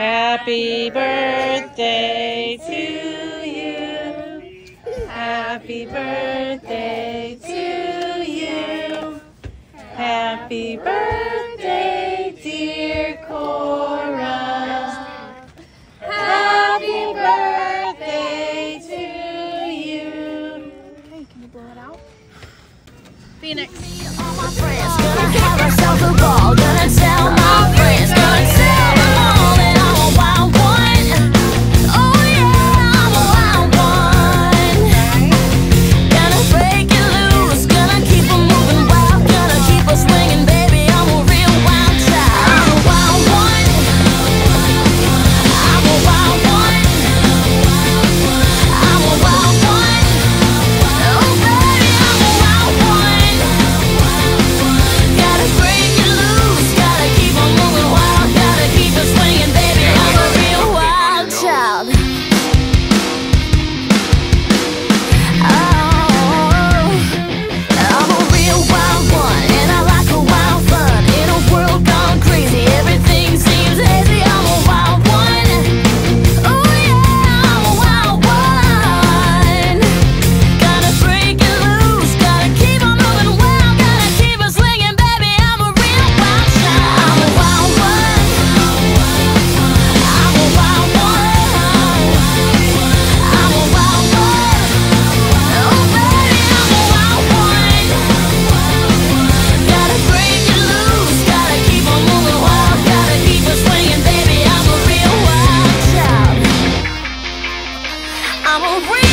Happy birthday to you. Happy birthday to you. Happy birthday, dear Cora. Happy birthday to you. Hey, can you blow it out? Phoenix. I'm a real